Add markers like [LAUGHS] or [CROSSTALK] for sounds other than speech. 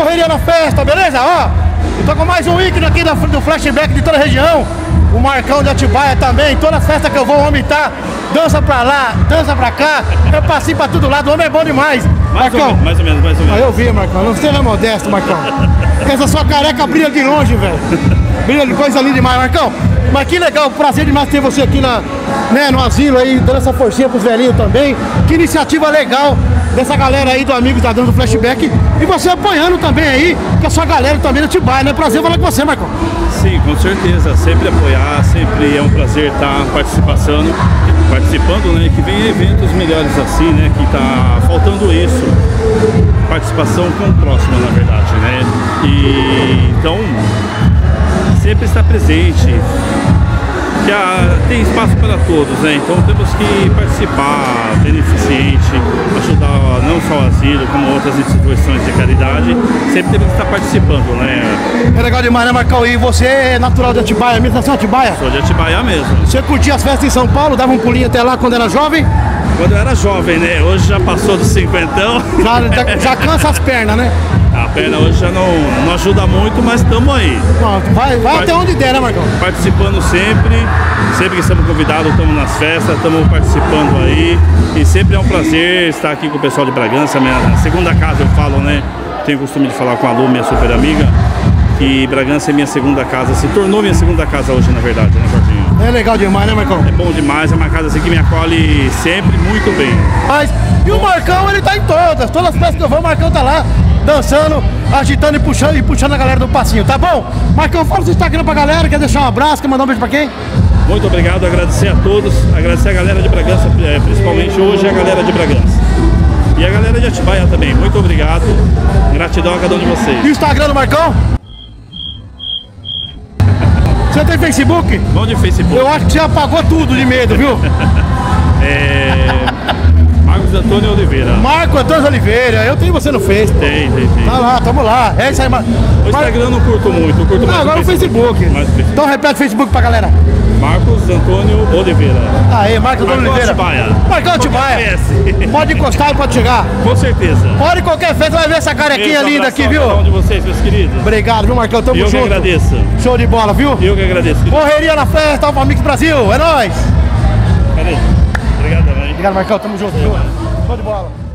correria na festa, beleza? Ó, eu tô com mais um ícone aqui do, flashback de toda a região. O Marcão de Atibaia também, todas as festas que eu vou, o homem tá, dança pra lá, dança pra cá, é passinho pra todo lado, o homem é bom demais. Mais ou, Marcão, menos, mais ou menos, mais ou ah, menos. eu vi, Marcão, não seja modesto, Marcão. Essa sua careca brilha de longe, velho. Brilha de coisa linda demais, Marcão. Mas que legal, prazer demais ter você aqui na, né, no asilo aí, dando essa forcinha pros velhinhos também. Que iniciativa legal dessa galera aí do Amigos da Dança do Flashback. E você apoiando também aí, que a sua galera também no Tibai, né? Prazer falar com você, Marcão. Sim, com certeza. Sempre apoiar, sempre é um prazer estar participando, participando, né? Que vem eventos melhores assim, né? Que tá faltando isso. Participação com o próximo, na verdade, né? E então sempre estar presente. Que a- tem espaço para todos, né? Então temos que participar, beneficente, ajudar não só o asilo, como outras instituições de caridade. Sempre temos que estar participando, né? É legal demais, né, Marcão? E você é natural de Atibaia, mesmo nasceu em Atibaia? Sou de Atibaia mesmo. Você curtia as festas em São Paulo, dava um pulinho até lá quando era jovem? Quando eu era jovem, né? Hoje já passou dos cinquentão. Já, já, [LAUGHS] já cansa as pernas, né? A perna hoje já não, não ajuda muito, mas estamos aí. Pronto, vai, vai até onde der, né, Marcão? Participando sempre, sempre que estamos convidados, estamos nas festas, estamos participando aí. E sempre é um prazer estar aqui com o pessoal de Bragança, minha segunda casa eu falo, né? Tenho o costume de falar com a Lu, minha super amiga, que Bragança é minha segunda casa, se tornou minha segunda casa hoje, na verdade, né, Jorginho? É legal demais, né, Marcão? É bom demais, é uma casa assim que me acolhe sempre muito bem. Mas, e o Marcão, ele tá em todas. Todas as festas que eu vou, o Marcão tá lá, dançando, agitando e puxando, e puxando a galera do passinho, tá bom? Marcão, fala o seu Instagram pra galera, quer deixar um abraço, quer mandar um beijo pra quem? Muito obrigado, agradecer a todos, agradecer a galera de Bragança, eh, principalmente hoje a galera de Bragança. E a galera de Atibaia também, muito obrigado, gratidão a cada um de E o vocês. Instagram do Marcão? Você tem Facebook? Vão de Facebook, Eu acho que você apagou tudo de medo, viu? [LAUGHS] é... Marcos Antônio Oliveira. Marco Antônio Oliveira, eu tenho você no Face. pô. Tem, tem, tem. Tá lá, tamo lá. É isso aí, Mar... O Instagram eu não curto muito, eu curto mais Ah, agora o Facebook. Mais o Facebook. Então repete o Facebook pra galera. Marcos Antônio Oliveira. Aê, Marco Antônio Oliveira. Atibaia. Marcão Atibaia. Pode encostar e pode chegar. Com certeza. Pode qualquer festa, vai ver essa carequinha linda aqui, cada um viu? de vocês, meus queridos. Obrigado, viu, Marcão? Tamo Eu que junto. agradeço. Show de bola, viu? Eu que agradeço. querido. Correria na festa, Alfa Mix Brasil. É nóis. Cadê? Obrigado. Obrigado, Marcão. Tamo junto? Show de bola.